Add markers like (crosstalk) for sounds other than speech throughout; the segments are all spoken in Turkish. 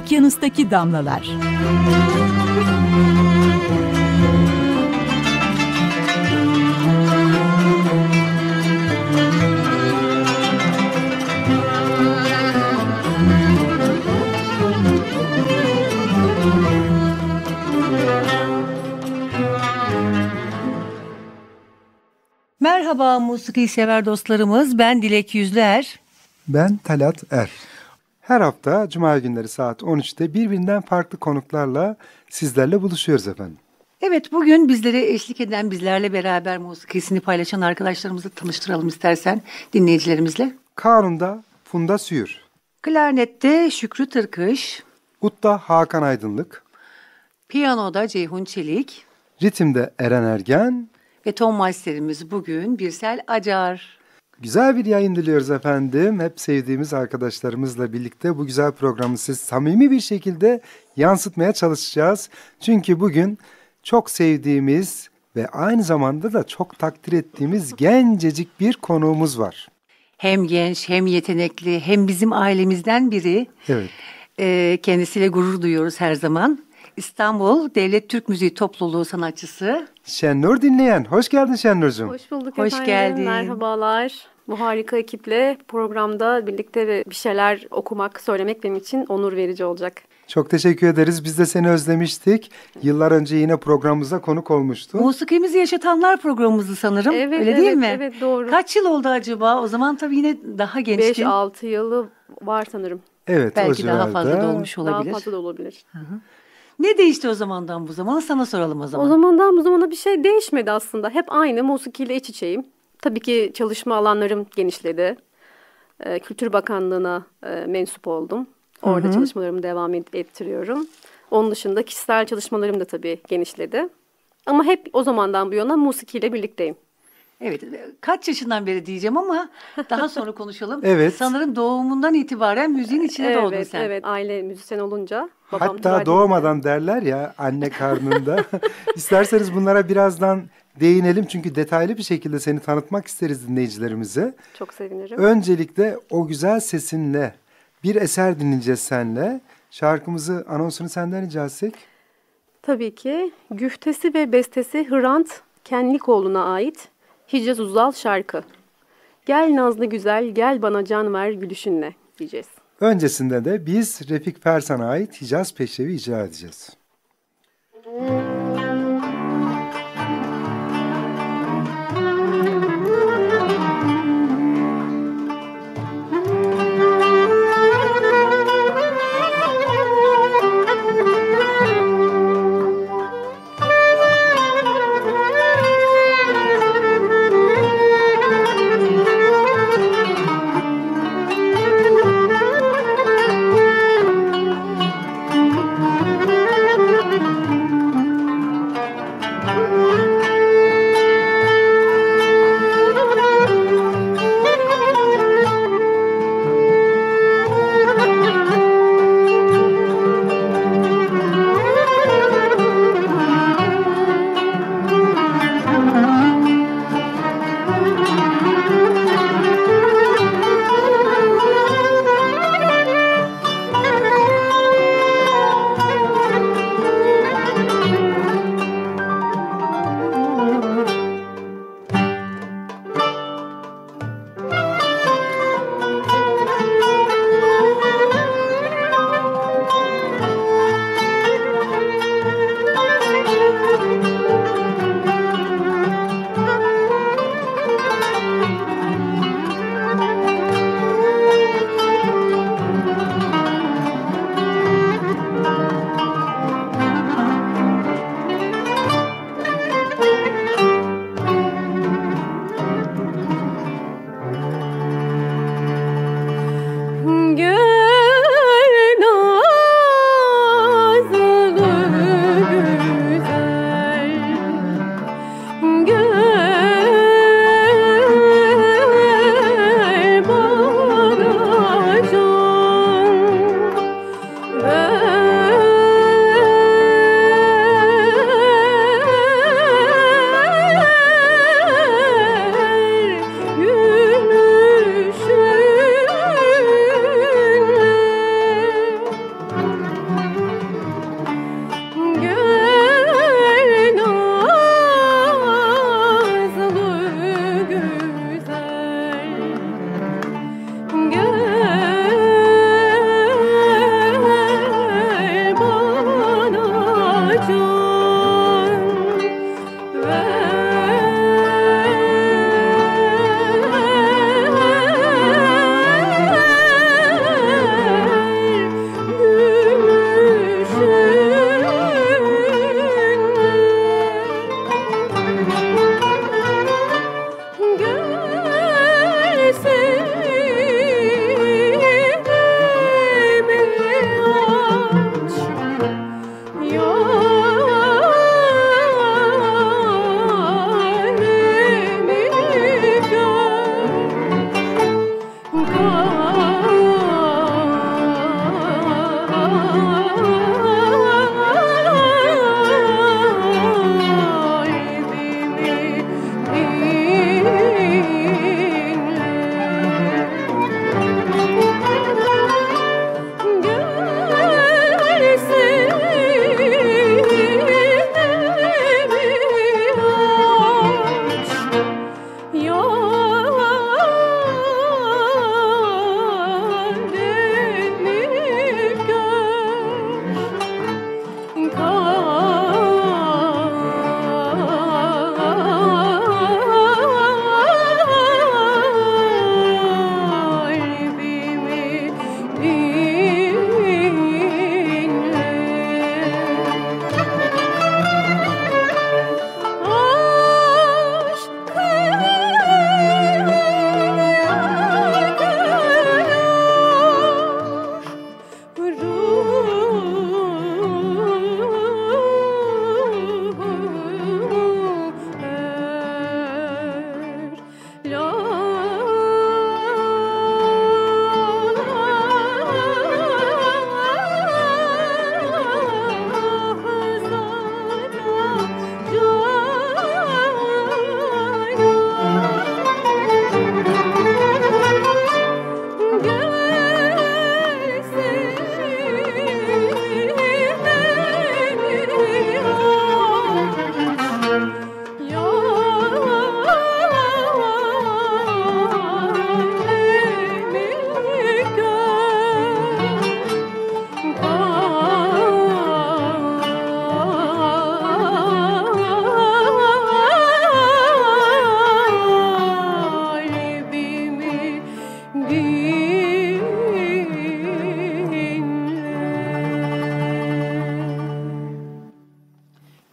Okyanustaki Damlalar Merhaba musiki sever dostlarımız. Ben Dilek Yüzler. Ben Talat Er. Her hafta Cuma günleri saat 13'te birbirinden farklı konuklarla sizlerle buluşuyoruz efendim. Evet bugün bizlere eşlik eden bizlerle beraber musikisini paylaşan arkadaşlarımızı tanıştıralım istersen dinleyicilerimizle. Kanun'da Funda Süyür. Klarnette Şükrü Tırkış. Ut'ta Hakan Aydınlık. Piyanoda Ceyhun Çelik. Ritimde Eren Ergen. Ve ton masterimiz bugün Birsel Acar. Güzel bir yayın diliyoruz efendim. Hep sevdiğimiz arkadaşlarımızla birlikte bu güzel programı siz samimi bir şekilde yansıtmaya çalışacağız. Çünkü bugün çok sevdiğimiz ve aynı zamanda da çok takdir ettiğimiz (laughs) gencecik bir konuğumuz var. Hem genç hem yetenekli hem bizim ailemizden biri. Evet. Ee, kendisiyle gurur duyuyoruz her zaman. İstanbul Devlet Türk Müziği Topluluğu sanatçısı. Şennur dinleyen. Hoş geldin Şennur'cum. Hoş bulduk Hoş efendim. geldin. Merhabalar. Bu harika ekiple programda birlikte bir şeyler okumak, söylemek benim için onur verici olacak. Çok teşekkür ederiz. Biz de seni özlemiştik. Yıllar önce yine programımıza konuk olmuştun. Musikimizi yaşatanlar programımızı sanırım. Evet, Öyle evet, değil mi? evet, doğru. Kaç yıl oldu acaba? O zaman tabii yine daha gençtin. 5-6 yılı var sanırım. Evet, o Belki daha fazla da olmuş olabilir. Daha fazla da olabilir. Ne değişti o zamandan bu zamana? Sana soralım o zaman. O zamandan bu zamana bir şey değişmedi aslında. Hep aynı musikiyle iç içeyim. Tabii ki çalışma alanlarım genişledi. Ee, Kültür Bakanlığı'na e, mensup oldum. Orada çalışmalarımı devam et- ettiriyorum. Onun dışında kişisel çalışmalarım da tabii genişledi. Ama hep o zamandan bu yana musikiyle birlikteyim. Evet. Kaç yaşından beri diyeceğim ama (laughs) daha sonra konuşalım. Evet. Sanırım doğumundan itibaren müziğin içine doğdun evet, sen. evet. Aile müzisyen olunca. babam Hatta doğmadan derler ya anne karnında. (laughs) İsterseniz bunlara birazdan değinelim çünkü detaylı bir şekilde seni tanıtmak isteriz dinleyicilerimize. Çok sevinirim. Öncelikle o güzel sesinle bir eser dinleyeceğiz senle. Şarkımızı, anonsunu senden rica etsek. Tabii ki güftesi ve bestesi Hrant Kenlikoğlu'na ait Hicaz Uzal şarkı. Gel nazlı güzel, gel bana can ver gülüşünle diyeceğiz. Öncesinde de biz Refik Fersan'a ait Hicaz Peşrevi icra edeceğiz. Müzik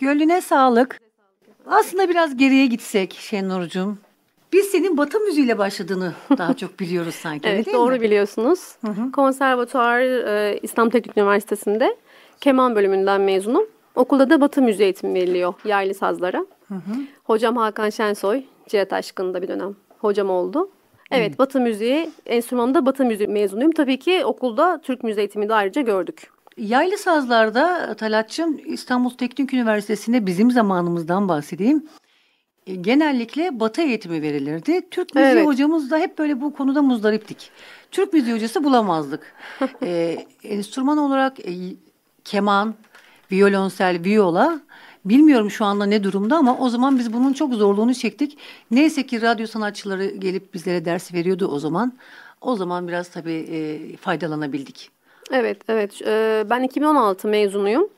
Eline sağlık. Aslında biraz geriye gitsek Şenurcuğum. Biz senin Batı müziğiyle başladığını daha çok (laughs) biliyoruz sanki. Evet değil doğru mi? biliyorsunuz. Konservatuar e, İstanbul Teknik Üniversitesi'nde keman bölümünden mezunum. Okulda da batı müziği eğitimi veriliyor yaylı sazlara. Hocam Hakan Şensoy, Cihat Aşkın'da bir dönem hocam oldu. Evet batı müziği, enstrümanımda batı müziği mezunuyum. Tabii ki okulda Türk müziği eğitimi de ayrıca gördük. Yaylı sazlarda Talatçım İstanbul Teknik Üniversitesi'nde bizim zamanımızdan bahsedeyim. E, Genellikle batı eğitimi verilirdi. Türk müziği Evet. hocamız da hep böyle bu konuda muzdariptik. Türk müziği hocası bulamazdık. (laughs) e, enstrüman olarak e, keman, violonsel, viola bilmiyorum şu anda ne durumda ama o zaman biz bunun çok zorluğunu çektik. Neyse ki radyo sanatçıları gelip bizlere ders veriyordu o zaman. O zaman biraz tabii e, faydalanabildik. Evet, evet. Ee, ben 2016 mezunuyum.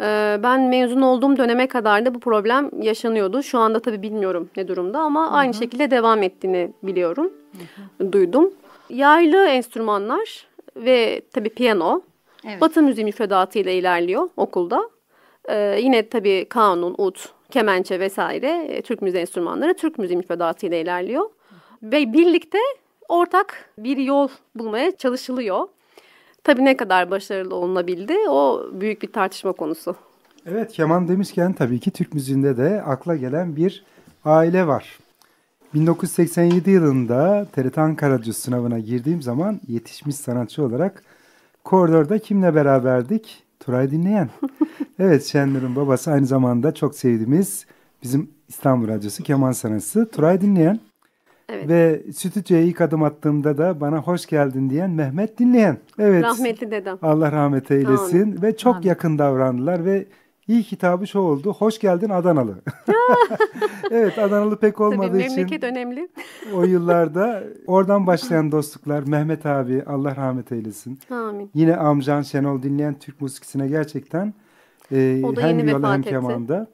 Ee, ben mezun olduğum döneme kadar da bu problem yaşanıyordu. Şu anda tabii bilmiyorum ne durumda ama aynı şekilde devam ettiğini biliyorum, duydum. Yaylı enstrümanlar ve tabii piyano, Evet. Batı müziği müfredatıyla ilerliyor okulda. Ee, yine tabii kanun, ut, kemençe vesaire e, Türk müziği enstrümanları Türk müziği müfredatıyla ilerliyor. Ve birlikte ortak bir yol bulmaya çalışılıyor. Tabii ne kadar başarılı olunabildi o büyük bir tartışma konusu. Evet keman demişken tabii ki Türk müziğinde de akla gelen bir aile var. 1987 yılında TRT Ankara Radyo sınavına girdiğim zaman yetişmiş sanatçı olarak koridorda kimle beraberdik? Turay Dinleyen. (laughs) evet Şenur'un babası aynı zamanda çok sevdiğimiz bizim İstanbul Radyosu keman sanatçısı Turay Dinleyen. Evet. Ve stüdyoya ilk adım attığımda da bana hoş geldin diyen Mehmet Dinleyen. Evet. Rahmetli dedem. Allah rahmet eylesin ve çok Amin. yakın davrandılar ve ilk hitabı şu oldu. Hoş geldin Adanalı. (laughs) (laughs) evet Adanalı pek Tabii olmadığı için memleket önemli. o yıllarda (laughs) oradan başlayan dostluklar Mehmet abi Allah rahmet eylesin. Amin. Yine amcan Şenol dinleyen Türk musikisine gerçekten e, O da hem yeni viola hem vefat etti. kemanda.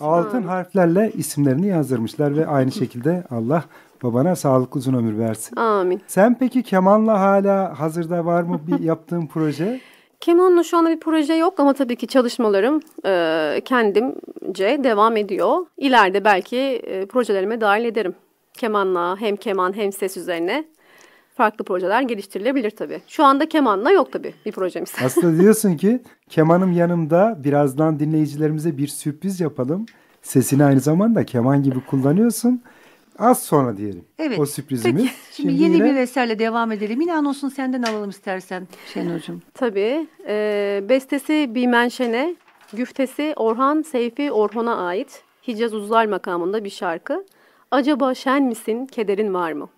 Altın Amin. harflerle isimlerini yazdırmışlar ve aynı şekilde Allah babana sağlıklı uzun ömür versin. Amin. Sen peki kemanla hala hazırda var mı bir (laughs) yaptığın proje? Kemanla şu anda bir proje yok ama tabii ki çalışmalarım e, kendimce devam ediyor. İleride belki e, projelerime dahil ederim. Kemanla hem keman hem ses üzerine farklı projeler geliştirilebilir tabii. Şu anda kemanla yok tabii bir projemiz. (laughs) Aslında diyorsun ki kemanım yanımda birazdan dinleyicilerimize bir sürpriz yapalım. Sesini aynı zamanda keman gibi kullanıyorsun. Az sonra diyelim Evet. o sürprizimiz. Şimdi, yeni bir eserle devam edelim. Yine anonsunu senden alalım istersen Şenurcuğum. Tabii. E, bestesi Bimenşen'e, güftesi Orhan Seyfi Orhon'a ait Hicaz Uzlar makamında bir şarkı. Acaba şen misin, kederin var mı?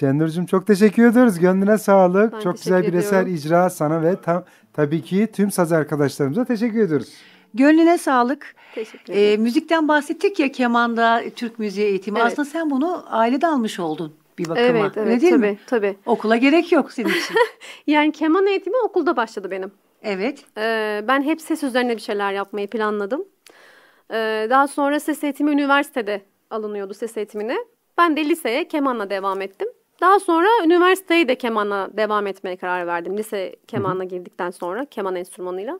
Şenur'cum çok teşekkür ediyoruz. Gönlüne sağlık. Ben çok güzel bir teşekkür eser ediyorum. icra sana ve ta- tabii ki tüm saz arkadaşlarımıza teşekkür ediyoruz. Gönlüne sağlık. Teşekkür Ee, ederim. müzikten bahsettik ya kemanda Türk müziği eğitimi. Evet. Aslında sen bunu ailede almış oldun bir bakıma. evet, Öyle evet, değil tabii, mi? tabii. Okula gerek yok senin için. (laughs) Yani keman eğitimi okulda başladı benim. evet. Ee, ben hep ses üzerine bir şeyler yapmayı planladım. Ee, daha sonra ses eğitimi üniversitede alınıyordu ses eğitimine. Ben de liseye kemanla devam ettim. Daha sonra üniversiteyi de kemanla devam etmeye karar verdim. Lise kemanla girdikten sonra keman enstrümanıyla.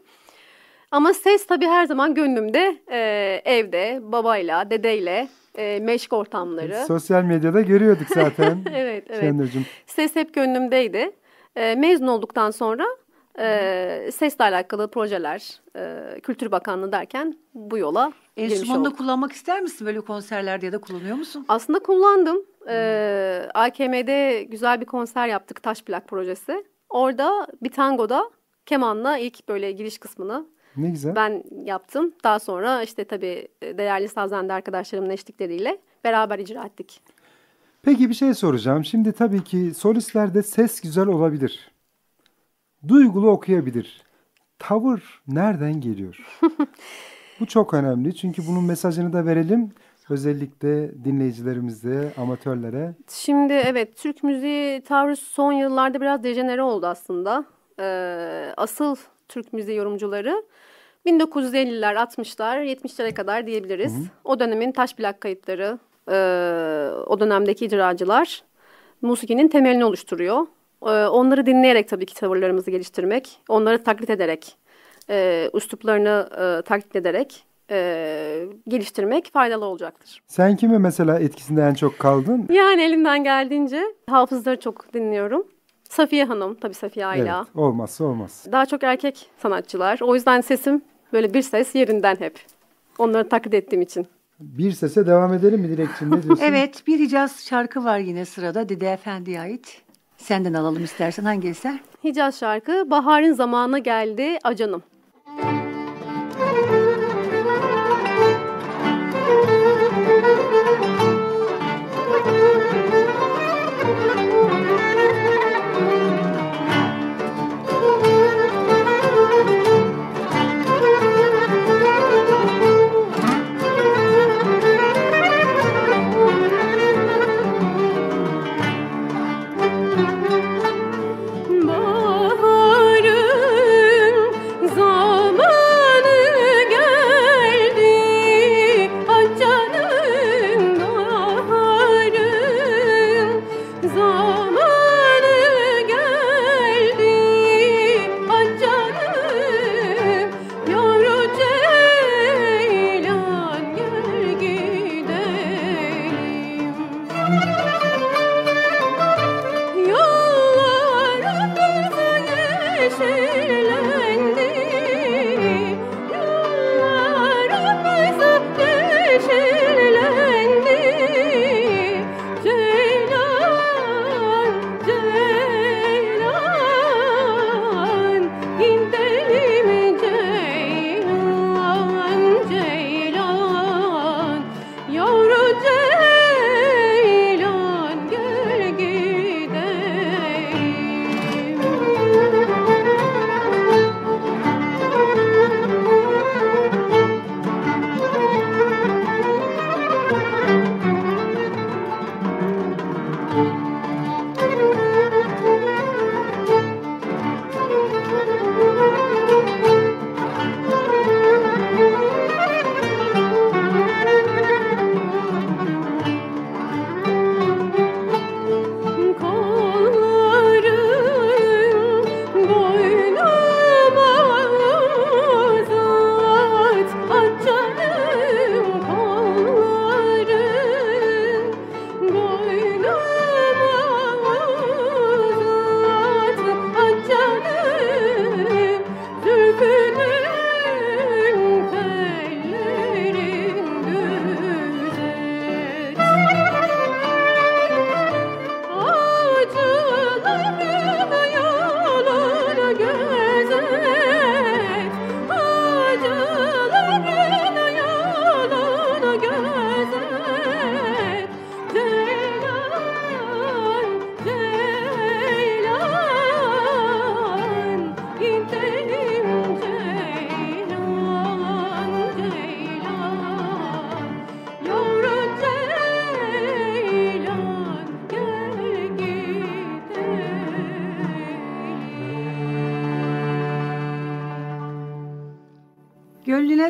Ama ses tabii her zaman gönlümde e, evde babayla, dedeyle e, meşk ortamları. Sosyal medyada görüyorduk zaten. (laughs) Evet, evet. Şenur'cum. Ses hep gönlümdeydi. E, mezun olduktan sonra e, sesle alakalı projeler, e, Kültür Bakanlığı derken bu yola Enstrümanını kullanmak ister misin böyle konserlerde ya da kullanıyor musun? Aslında kullandım. E, AKM'de güzel bir konser yaptık, Taş Plak projesi. Orada bir tangoda kemanla ilk böyle giriş kısmını Ne güzel. ben yaptım. Daha sonra işte tabii değerli sazende arkadaşlarımın eşlikleriyle beraber icra ettik. Peki bir şey soracağım. Şimdi tabii ki solistlerde ses güzel olabilir. Duygulu okuyabilir. Tavır nereden geliyor? (laughs) Bu çok önemli. Çünkü bunun mesajını da verelim. Özellikle dinleyicilerimize, amatörlere. Şimdi evet Türk müziği tavrı son yıllarda biraz dejenere oldu aslında. Ee, asıl Türk müziği yorumcuları 1950'ler, 60'lar, 70'lere kadar diyebiliriz. O dönemin taş plak kayıtları, e, o dönemdeki icracılar musikinin temelini oluşturuyor. Ee, onları dinleyerek tabii ki tavırlarımızı geliştirmek, onları taklit ederek, e, üsluplarını e, taklit ederek e, geliştirmek faydalı olacaktır. Sen kime mesela etkisinde en çok kaldın? Yani elimden geldiğince hafızları çok dinliyorum. Safiye Hanım, tabii Safiye Ayla. Evet, olmazsa olmaz. Daha çok erkek sanatçılar. O yüzden sesim böyle bir ses yerinden hep. Onları taklit ettiğim için. Bir sese devam edelim mi Dilekçin? Ne diyorsun? (laughs) Evet bir Hicaz şarkı var yine sırada Dede Efendi'ye ait. Senden alalım istersen hangi eser? Hicaz şarkı Baharın Zamanı Geldi Acanım.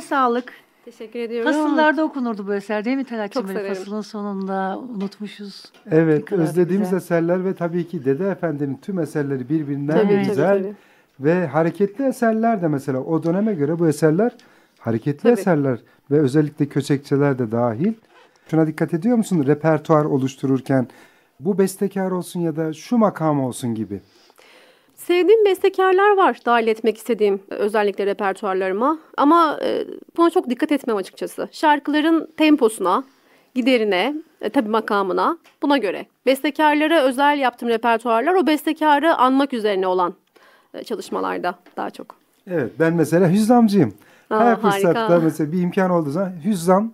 Sağlık. Teşekkür ediyorum. Fasıllarda okunurdu bu eser değil mi Talatçım? Çok severim. Fasılın sonunda unutmuşuz. Evet, özlediğimiz güzel. eserler ve tabii ki Dede Efendi'nin tüm eserleri birbirinden Tabii, tabii, güzel. tabii. Ve hareketli eserler de mesela o döneme göre bu eserler hareketli Tabii. eserler ve özellikle köçekçeler de dahil. Şuna dikkat ediyor musun? Repertuar oluştururken bu bestekar olsun ya da şu makam olsun gibi. Sevdiğim bestekarlar var dahil etmek istediğim özellikle repertuarlarıma. Ama e, buna çok dikkat etmem açıkçası. Şarkıların temposuna, giderine, e, tabii makamına buna göre. Bestekarlara özel yaptığım repertuarlar o bestekarı anmak üzerine olan e, çalışmalarda daha çok. Evet ben mesela hüzzamcıyım. Aa, Her harika. fırsatta mesela bir imkan olduğu zaman hüzzam.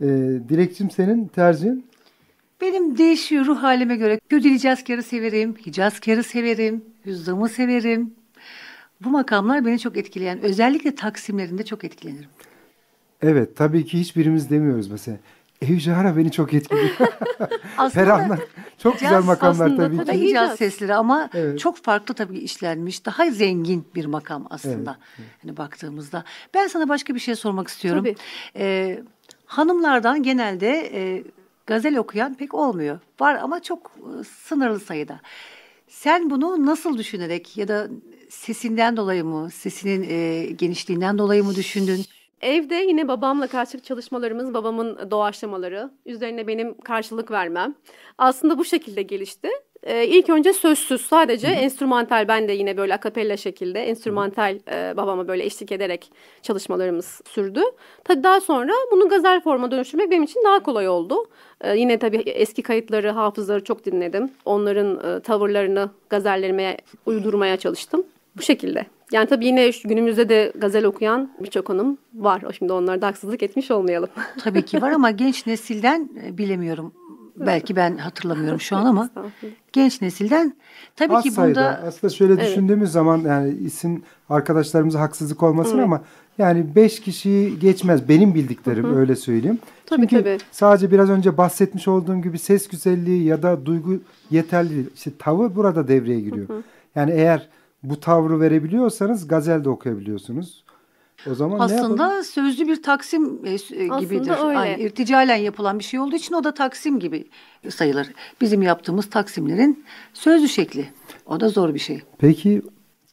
E, Dilekçim senin tercihin? Benim değişiyor ruh halime göre. Gödeli Cazkar'ı severim, Hicazkar'ı severim, Hüzzam'ı severim. Bu makamlar beni çok etkileyen, özellikle taksimlerinde çok etkilenirim. Evet tabii ki hiçbirimiz demiyoruz mesela. Evjara beni çok etkiliyor. (laughs) Aslında Ferahlar. Çok güzel caz makamlar aslında tabii ki. tabii. Hicaz Hicaz. sesleri ama Evet. çok farklı tabii işlenmiş. Daha zengin bir makam aslında. Hani baktığımızda. Ben sana başka bir şey sormak istiyorum. Tabii. Ee, hanımlardan genelde e, gazel okuyan pek olmuyor. Var ama çok e, sınırlı sayıda. Sen bunu nasıl düşünerek ya da sesinden dolayı mı, sesinin e, genişliğinden dolayı mı düşündün? Evde yine babamla karşılık çalışmalarımız, babamın doğaçlamaları, üzerine benim karşılık vermem. Aslında bu şekilde gelişti. Ee, ilk önce sözsüz sadece enstrümantal ben de yine böyle akapella şekilde enstrümantal e, babama böyle eşlik ederek çalışmalarımız sürdü. Tabii daha sonra bunu gazel forma dönüştürmek benim için daha kolay oldu. Ee, yine tabii eski kayıtları, hafızları çok dinledim. Onların e, tavırlarını gazellerime uydurmaya çalıştım. Bu şekilde. Yani tabii yine günümüzde de gazel okuyan birçok hanım var. Şimdi onlara da haksızlık etmiş olmayalım. Tabii ki var ama (laughs) genç nesilden e, bilemiyorum. Belki ben hatırlamıyorum şu an ama genç nesilden tabii Az ki sayıda. bunda Aslında şöyle Evet. düşündüğümüz zaman yani isim arkadaşlarımıza haksızlık olmasın Evet. ama yani beş kişiyi geçmez benim bildiklerim öyle söyleyeyim. Tabii, Çünkü tabii. sadece biraz önce bahsetmiş olduğum gibi ses güzelliği ya da duygu yeterli işte tavır burada devreye giriyor. Yani eğer bu tavrı verebiliyorsanız gazel de okuyabiliyorsunuz. O zaman aslında sözlü bir taksim e, e, Aslında gibidir. öyle. Aynı irticalen yapılan bir şey olduğu için o da taksim gibi sayılır. Bizim yaptığımız taksimlerin sözlü şekli. O da zor bir şey. Peki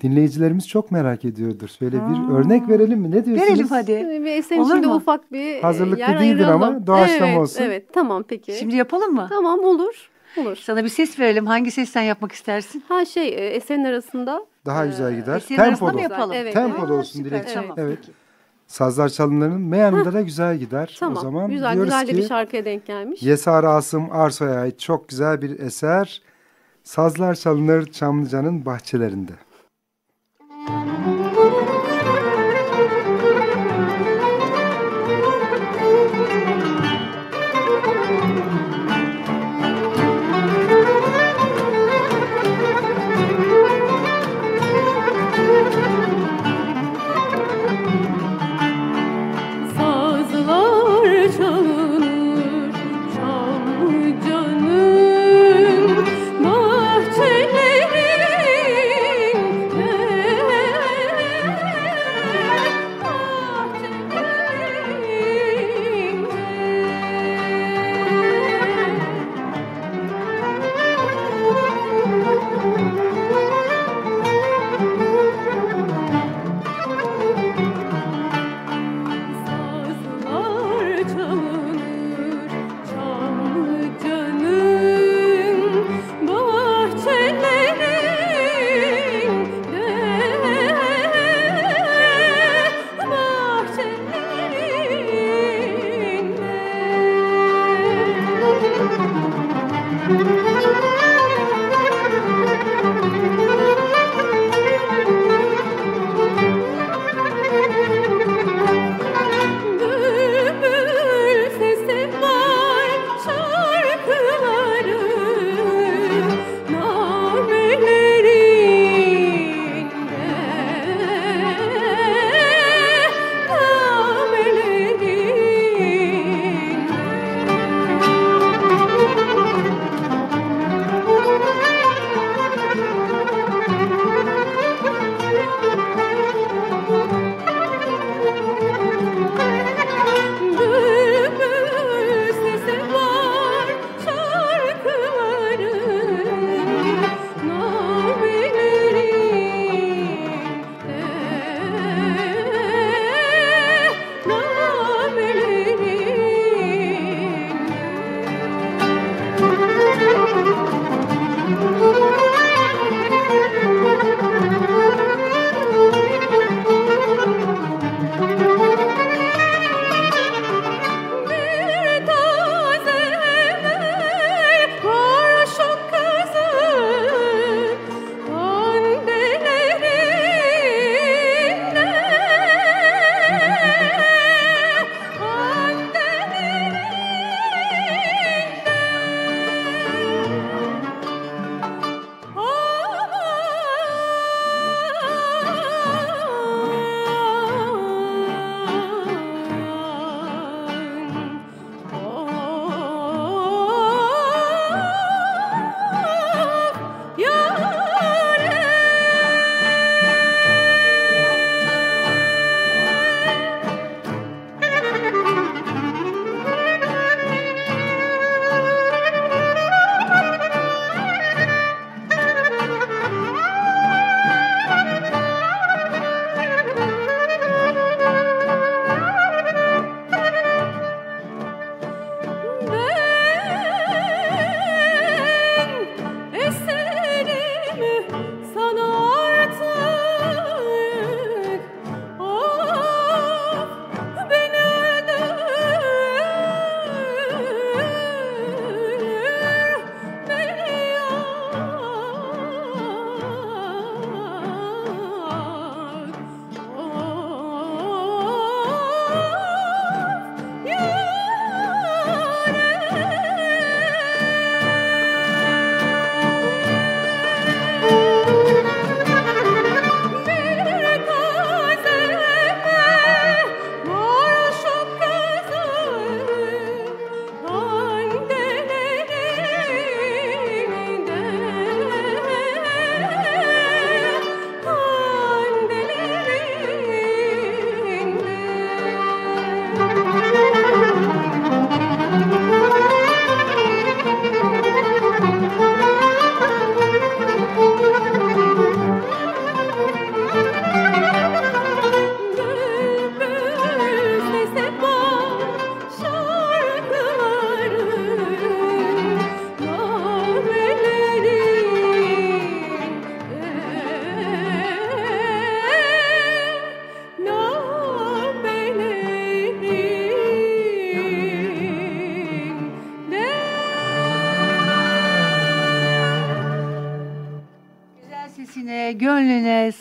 dinleyicilerimiz çok merak ediyordur. Şöyle bir örnek verelim mi? Ne diyorsunuz? Verelim hadi. Bir eserin Olur içinde mu? ufak bir e, Hazırlıklı yer değildir ama ayıralım. doğaçlama evet, olsun. Evet tamam peki. Şimdi yapalım mı? Tamam olur. Olur. Sana bir ses verelim. Hangi sesten yapmak istersin? Ha şey e, eserin arasında Daha güzel gider. Arasında Tempolu. mı yapalım? Evet, Tempo evet. da olsun dilekçe. tamam. Evet. Sazlar çalınların meyanında da güzel gider. tamam. O zaman güzel diyoruz güzel de ki bir şarkıya denk gelmiş. Yesar Asım Arsoy'a ait çok güzel bir eser. Sazlar çalınır Çamlıca'nın bahçelerinde.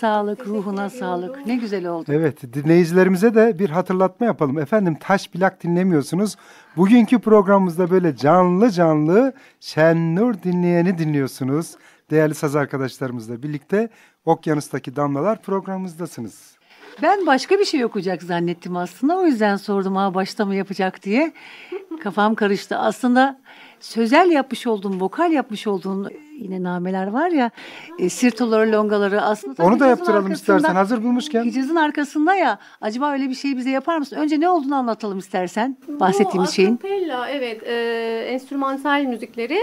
Sağlık, ruhuna sağlık. Ne güzel oldu. Evet, dinleyicilerimize de bir hatırlatma yapalım. Efendim taş plak dinlemiyorsunuz. Bugünkü programımızda böyle canlı canlı Şennur dinleyeni dinliyorsunuz. Değerli saz arkadaşlarımızla birlikte Okyanus'taki Damlalar programımızdasınız. Ben başka bir şey okuyacak zannettim aslında. O yüzden sordum ha başta mı yapacak diye. Kafam karıştı. Aslında sözel yapmış olduğum, vokal yapmış olduğum yine nameler var ya. E, sirtoları, longaları aslında. Onu da yaptıralım istersen hazır bulmuşken. Hicaz'ın arkasında ya. Acaba öyle bir şey bize yapar mısın? Önce ne olduğunu anlatalım istersen. Bahsettiğimiz Bu şeyin. akapella, evet e, enstrümantal müzikleri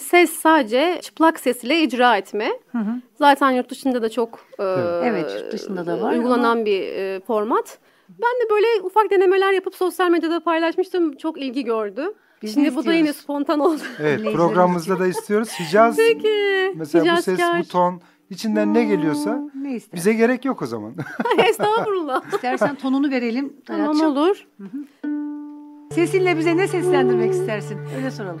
ses sadece çıplak ses ile icra etme. Zaten yurt dışında da çok e, Evet, yurt dışında da var uygulanan ama- bir e, format. Ben de böyle ufak denemeler yapıp sosyal medyada paylaşmıştım. Çok ilgi gördü. Biz Şimdi bu da yine spontan oldu. Evet programımızda da istiyoruz. Hicaz Peki. mesela bu ses, Hicazkar. bu ton içinden ne geliyorsa Ne ister? bize gerek yok o zaman. (laughs) Estağfurullah. İstersen tonunu verelim. tamam olur. Sesinle bize ne seslendirmek istersin? Öyle soralım.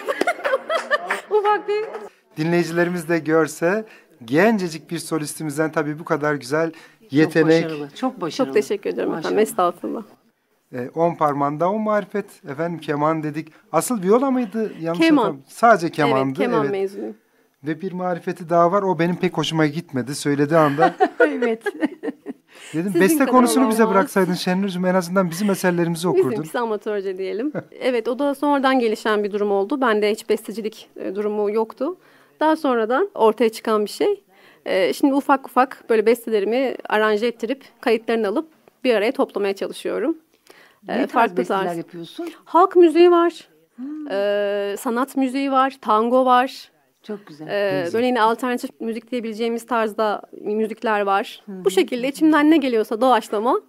(laughs) Ufak bir Dinleyicilerimiz de görse gencecik bir solistimizden tabii bu kadar güzel Çok yetenek, başarılı. Çok başarılı. çok teşekkür ederim efendim. Maşallah. Estağfurullah. e, on parmağında on marifet. Efendim keman dedik. Asıl viola mıydı? Yanlış Keman. hatırlam- Sadece kemandı. evet, keman evet. mezunuyum. Ve bir marifeti daha var. O benim pek hoşuma gitmedi. Söylediği anda (laughs) evet. Dedim Sizin beste konusunu bize bıraksaydın Şenurcuğum en azından bizim eserlerimizi okurdun. Bizimkisi amatörce diyelim. evet o da sonradan gelişen bir durum oldu. Bende hiç bestecilik e, durumu yoktu. Daha sonradan ortaya çıkan bir şey. E, şimdi ufak ufak böyle bestelerimi aranje ettirip kayıtlarını alıp bir araya toplamaya çalışıyorum. E, Ne tarz besteler yapıyorsun? Halk müziği var. e, sanat müziği var. Tango var. Çok güzel. Ee, böyle yine alternatif müzik diyebileceğimiz tarzda müzikler var. Bu şekilde içimden ne geliyorsa doğaçlama.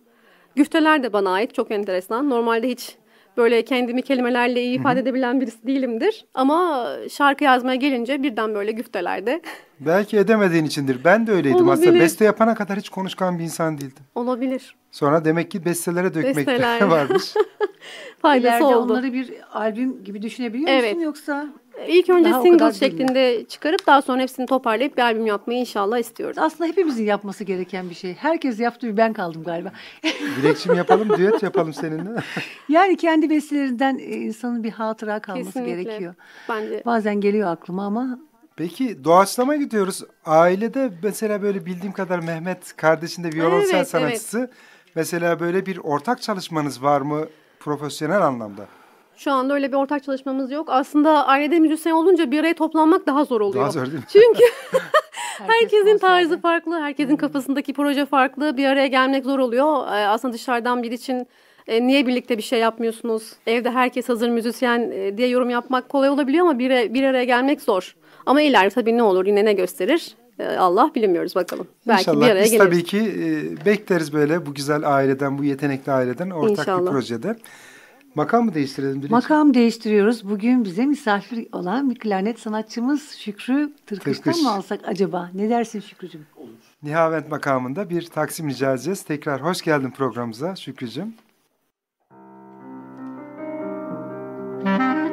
Güfteler de bana ait. Çok enteresan. Normalde hiç böyle kendimi kelimelerle iyi ifade edebilen birisi değilimdir. Ama şarkı yazmaya gelince birden böyle güftelerde (laughs) Belki edemediğin içindir. Ben de öyleydim aslında. Olabilir. Beste yapana kadar hiç konuşkan bir insan değildim. olabilir. Sonra demek ki bestelere dökmek de Besteler. (laughs) varmış. (laughs) Faydası İleride oldu. onları bir albüm gibi düşünebiliyor Evet. musun yoksa? İlk önce Daha single şeklinde çıkarıp daha sonra hepsini toparlayıp bir albüm yapmayı inşallah istiyoruz. Aslında hepimizin yapması gereken bir şey. Herkes yaptı bir ben kaldım galiba. (laughs) Dilekçim yapalım, düet yapalım seninle. (laughs) yani kendi bestelerinden e, insanın bir hatıra kalması Kesinlikle. gerekiyor. Bence Bazen geliyor aklıma ama Peki doğaçlama gidiyoruz. Ailede mesela böyle bildiğim kadar Mehmet kardeşinde violonsel Evet, sanatçısı. Mesela böyle bir ortak çalışmanız var mı profesyonel anlamda? Şu anda öyle bir ortak çalışmamız yok. Aslında ailede müzisyen olunca bir araya toplanmak daha zor oluyor. Daha zor değil mi? Çünkü (laughs) herkes herkesin tarzı farklı, herkesin kafasındaki proje farklı. Bir araya gelmek zor oluyor. Ee, aslında dışarıdan bir için e, niye birlikte bir şey yapmıyorsunuz? Evde herkes hazır müzisyen e, diye yorum yapmak kolay olabiliyor ama bir, bir araya gelmek zor. Ama ileride tabii ne olur, yine ne gösterir? E, Allah bilemiyoruz bakalım. Belki İnşallah bir araya biz geliriz. tabii ki e, bekleriz böyle bu güzel aileden, bu yetenekli aileden ortak bir İnşallah. projede. Makam mı değiştirelim Dilekçim? makam değiştiriyoruz. Bugün bize misafir olan bir klarnet sanatçımız Şükrü Tırkış'tan Tırkış. mı alsak acaba? Ne dersin Şükrücüğüm? Nihavent makamında bir taksim rica edeceğiz. Tekrar hoş geldin programımıza Şükrücüğüm. Thank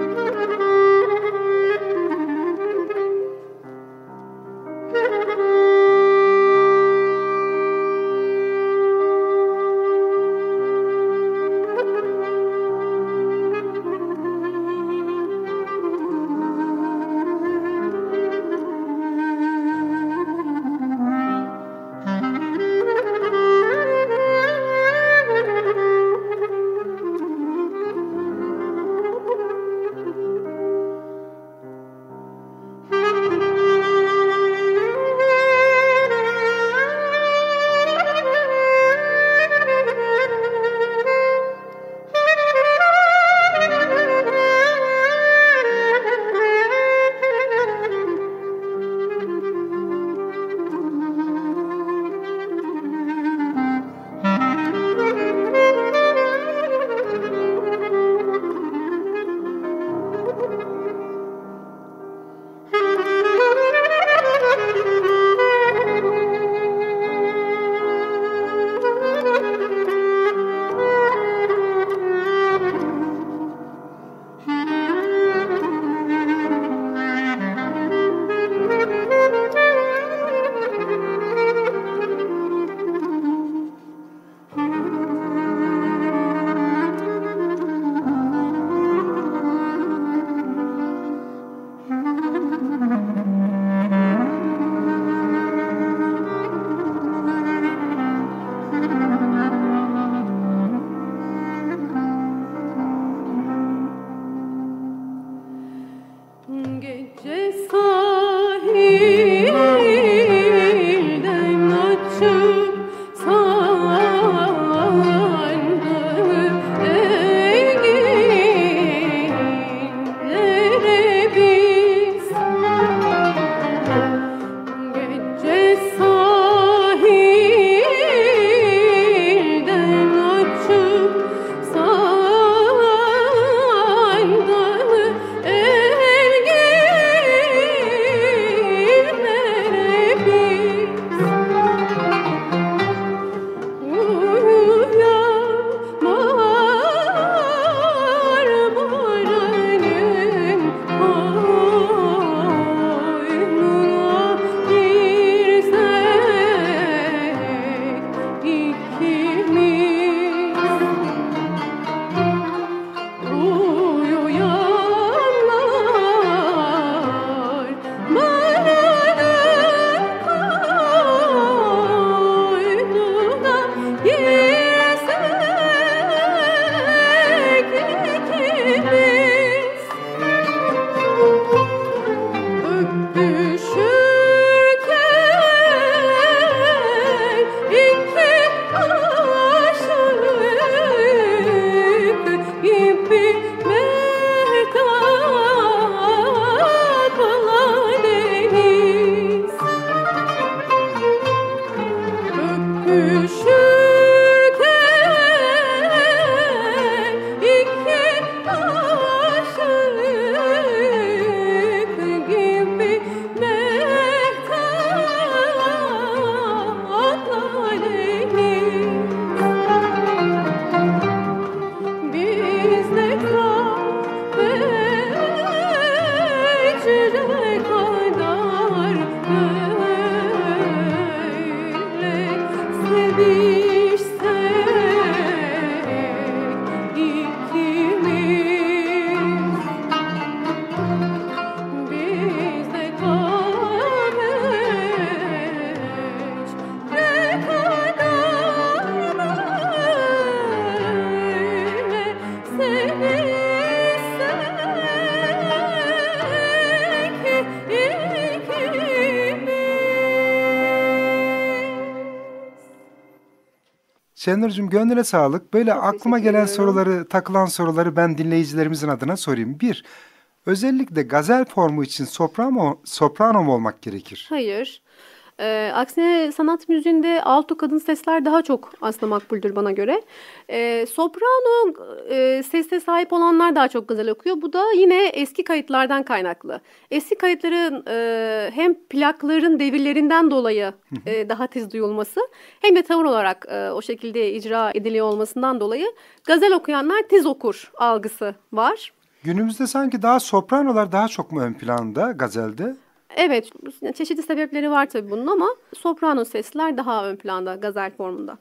Şenurcuğum gönlüne sağlık. Böyle Çok aklıma gelen soruları, takılan soruları ben dinleyicilerimizin adına sorayım. Bir, özellikle gazel formu için soprano, soprano mu olmak gerekir? Hayır. E, aksine sanat müziğinde alto kadın sesler daha çok aslında makbuldür bana göre. E, soprano e, sese sahip olanlar daha çok gazel okuyor. Bu da yine eski kayıtlardan kaynaklı. Eski kayıtların e, hem plakların devirlerinden dolayı e, daha tez duyulması hem de tavır olarak e, o şekilde icra ediliyor olmasından dolayı gazel okuyanlar tez okur algısı var. Günümüzde sanki daha sopranolar daha çok mu ön planda gazelde? Evet, çeşitli sebepleri var tabii bunun ama soprano sesler daha ön planda gazel formunda.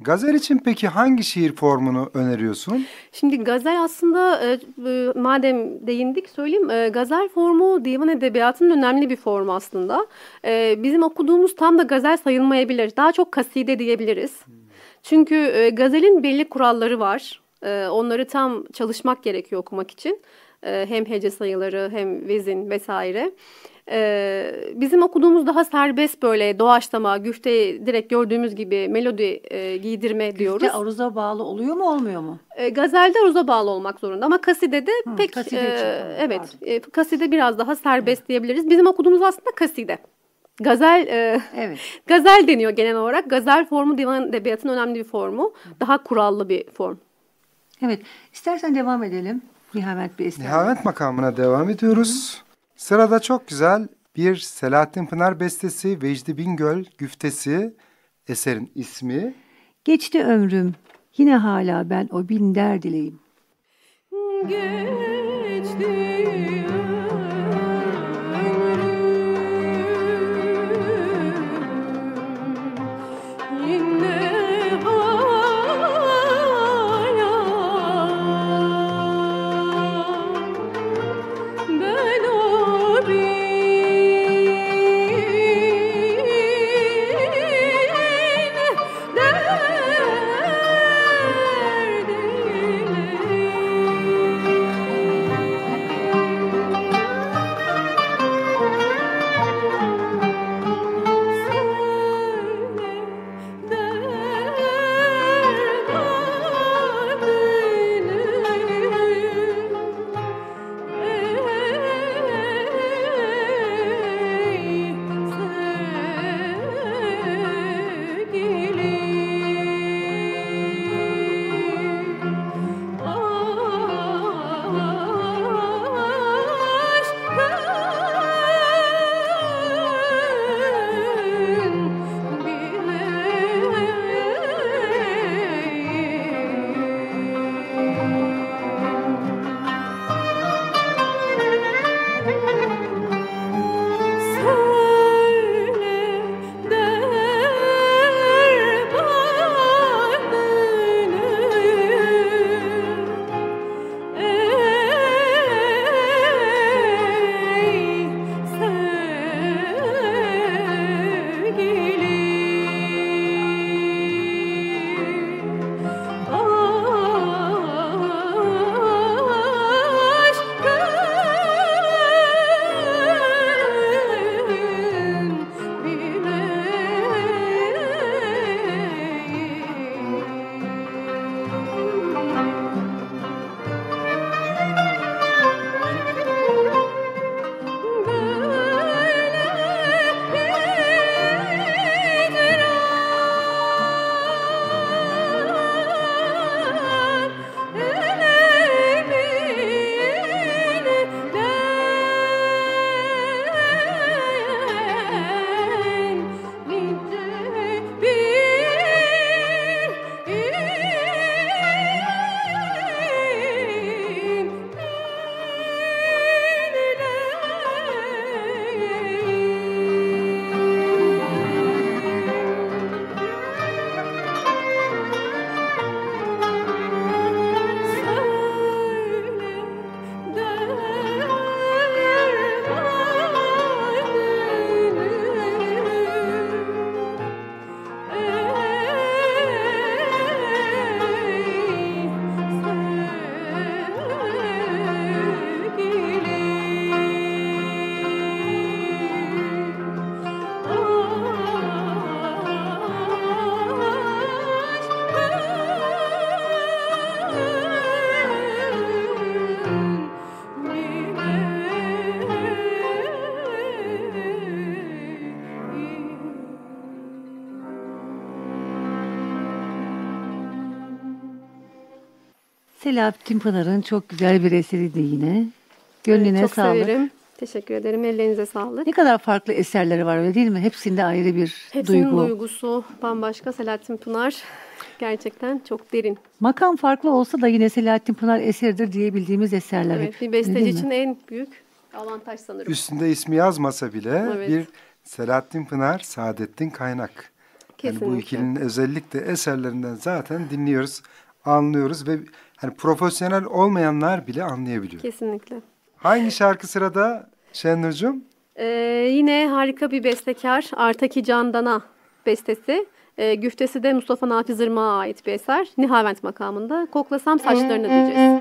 Gazel için peki hangi şiir formunu öneriyorsun? Şimdi gazel aslında e, e, madem değindik söyleyeyim. E, gazel formu divan edebiyatının önemli bir formu aslında. E, bizim okuduğumuz tam da gazel sayılmayabilir. Daha çok kaside diyebiliriz. Hmm. Çünkü e, gazelin belli kuralları var. E, onları tam çalışmak gerekiyor okumak için. E, hem hece sayıları hem vezin vesaire. Ee, bizim okuduğumuz daha serbest böyle doğaçlama, güfte direkt gördüğümüz gibi melodi e, giydirme güfte diyoruz. Güfte aruza bağlı oluyor mu olmuyor mu? E, gazelde aruza bağlı olmak zorunda ama kaside de Hı, pek kaside e, evet e, kaside biraz daha serbest Hı. diyebiliriz. Bizim okuduğumuz aslında kaside. Gazel e, evet. (laughs) gazel deniyor genel olarak. Gazel formu divan edebiyatının önemli bir formu. Daha kurallı bir form. Evet. İstersen devam edelim. Nihavent bir eser. Nihavent makamına devam ediyoruz. Hı. Sırada çok güzel bir Selahattin Pınar bestesi Vecdi Bingöl güftesi eserin ismi. Geçti ömrüm yine hala ben o bin der dileyim. Geçti Selahattin Pınar'ın çok güzel bir eseriydi yine. Gönlüne çok sağlık. severim. Teşekkür ederim. Ellerinize sağlık. Ne kadar farklı eserleri var öyle değil mi? Hepsinde ayrı bir Hepsinin duygu. duygusu bambaşka. Selahattin Pınar gerçekten çok derin. Makam farklı olsa da yine Selahattin Pınar eseridir diyebildiğimiz eserler. Evet, bir besteci değil mi? için en büyük avantaj sanırım. Üstünde ismi yazmasa bile Evet. bir Selahattin Pınar, Saadettin Kaynak. Yani bu Kesinlikle. ikilinin özellikle eserlerinden zaten dinliyoruz, anlıyoruz ve hani profesyonel olmayanlar bile anlayabiliyor. Kesinlikle. Hangi şarkı sırada Şenurcuğum? Ee, yine harika bir bestekar Artaki Candan'a bestesi. Ee, güftesi de Mustafa Nafiz Irmak'a ait bir eser. Nihavent makamında. Koklasam saçlarını diyeceğiz.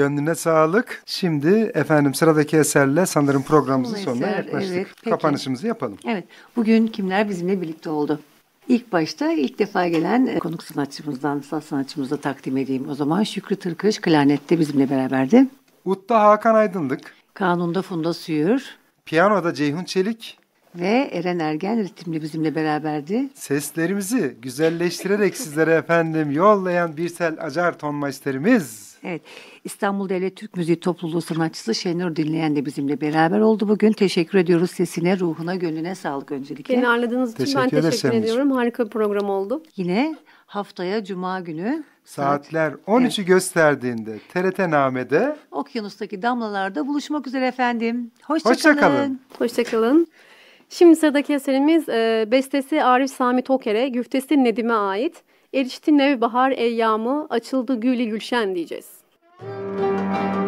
Gönlüne sağlık. Şimdi efendim sıradaki eserle sanırım programımızın Son sonuna eser, yaklaştık. evet, peki. Kapanışımızı yapalım. Evet, bugün kimler bizimle birlikte oldu? İlk başta ilk defa gelen e, konuk sanatçımızdan, saz sanatçımıza takdim edeyim. O zaman Şükrü Tırkış klarnette bizimle beraberdi. Utta Hakan Aydınlık, Kanunda Funda Suyur piyanoda Ceyhun Çelik, ve Eren Ergen ritimli bizimle beraberdi. seslerimizi güzelleştirerek sizlere efendim yollayan Birsel Acar tonmaisterimiz. Evet, İstanbul Devlet Türk Müziği Topluluğu sanatçısı Şenur Dinleyen de bizimle beraber oldu bugün. Teşekkür ediyoruz sesine, ruhuna, gönlüne sağlık öncelikle. Beni ağırladığınız için ben Teşekkür ederiz teşekkür Şenolcuğum. ediyorum. Harika bir program oldu. Yine haftaya Cuma günü Saatler 13'ü gösterdiğinde TRT Name'de Okyanustaki damlalarda buluşmak üzere efendim. Hoşça, Hoşça kalın. kalın. Hoşçakalın. Şimdi sıradaki eserimiz e, bestesi Arif Sami Toker'e, güftesi Nedim'e ait. Erişti nev bahar eyyamı, açıldı gülü gülşen diyeceğiz. Erişti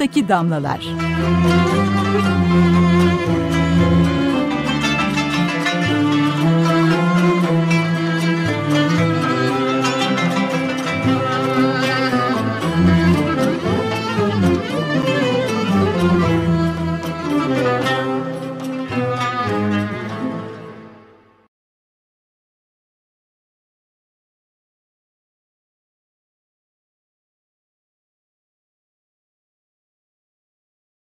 Okyanustaki Damlalar.